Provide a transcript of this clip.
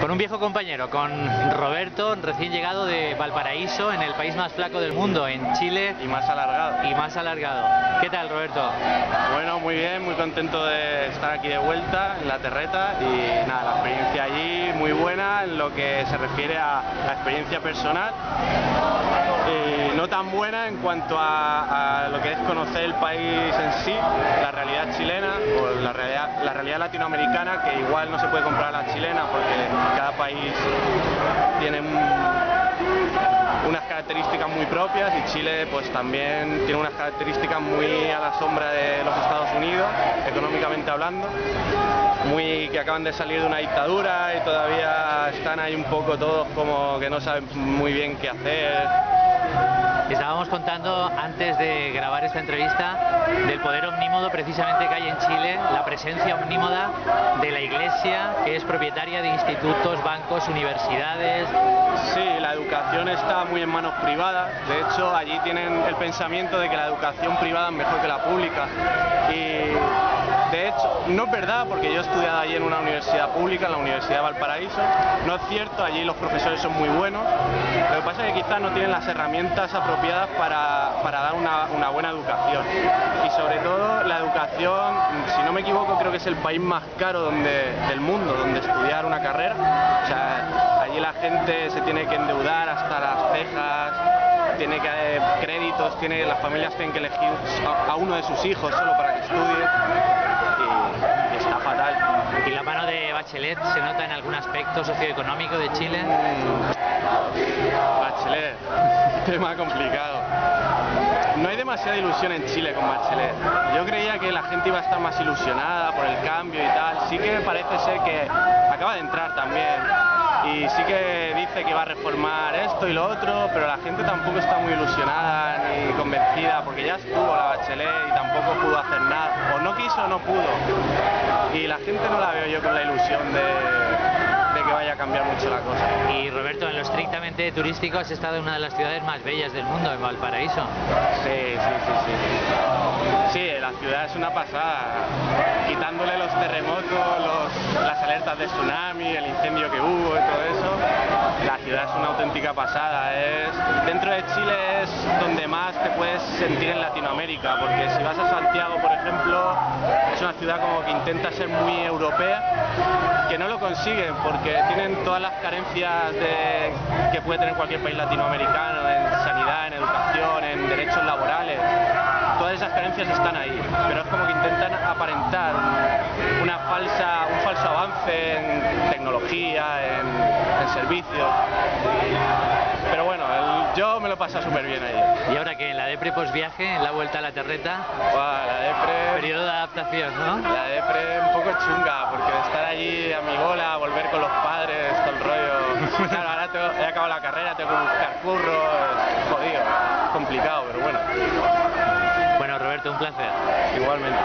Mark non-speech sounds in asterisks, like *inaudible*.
Con un viejo compañero, con Roberto, recién llegado de Valparaíso, en el país más flaco del mundo, en Chile. Y más alargado. Y más alargado. ¿Qué tal, Roberto? Bueno, muy bien, muy contento de estar aquí de vuelta en la terreta y nada, la experiencia allí muy buena en lo que se refiere a la experiencia personal. Y no tan buena en cuanto a, a lo que es conocer el país en sí, la realidad chilena o la realidad latinoamericana, que igual no se puede comparar a la chilena porque cada país tiene unas características muy propias y Chile pues también tiene unas características muy a la sombra de los Estados Unidos, económicamente hablando, muy que acaban de salir de una dictadura y todavía están ahí un poco todos como que no saben muy bien qué hacer Estábamos contando antes de grabar esta entrevista del poder omnímodo precisamente que hay en Chile, la presencia omnímoda de la Iglesia, que es propietaria de institutos, bancos, universidades. Sí, la educación está muy en manos privadas. De hecho, allí tienen el pensamiento de que la educación privada es mejor que la pública. Y de hecho, no es verdad, porque yo he estudiado allí en una universidad pública, en la Universidad de Valparaíso. No es cierto, allí los profesores son muy buenos. Lo que pasa es que quizás no tienen las herramientas apropiadas para, para dar una, buena educación. Y sobre todo la educación, si no me equivoco, creo que es el país más caro del mundo donde estudiar una carrera. O sea, allí la gente se tiene que endeudar hasta las cejas, tiene que haber créditos, tiene, las familias tienen que elegir a uno de sus hijos solo para que estudie. ¿Y la mano de Bachelet se nota en algún aspecto socioeconómico de Chile? Bachelet, *laughs* tema complicado. No hay demasiada ilusión en Chile con Bachelet. Yo creía que la gente iba a estar más ilusionada por el cambio y tal. Sí que parece ser que acaba de entrar también y sí que dice que va a reformar esto y lo otro, pero la gente tampoco está muy ilusionada ni convencida porque ya estuvo la Bachelet y tampoco pudo hacer nada, o no quiso o no pudo. Y la gente no la veo yo con la ilusión de, de que vaya a cambiar mucho la cosa. Y Roberto, en lo estrictamente turístico has estado en una de las ciudades más bellas del mundo, en Valparaíso. Sí, sí, sí, sí. Sí, la ciudad es una pasada. Quitándole los terremotos, los, las alertas de tsunami, el incendio que hubo y todo es una auténtica pasada. Es, dentro de Chile es donde más te puedes sentir en Latinoamérica, porque si vas a Santiago, por ejemplo, es una ciudad como que intenta ser muy europea, que no lo consiguen porque tienen todas las carencias de, que puede tener cualquier país latinoamericano en sanidad, en educación, en derechos laborales. Todas esas carencias están ahí, pero es como que intentan aparentar una falsa, un falso avance en tecnología, en servicios. Yo me lo paso súper bien ahí. ¿Y ahora que en la depre post viaje, en la vuelta a la terreta? Buah, la depre... Periodo de adaptación, ¿no? La depre un poco chunga, porque estar allí a mi bola, volver con los padres, todo el rollo... *laughs* Claro, ahora tengo, he acabado la carrera, tengo que buscar curro, es jodido, complicado, pero bueno. Bueno, Roberto, un placer. Igualmente.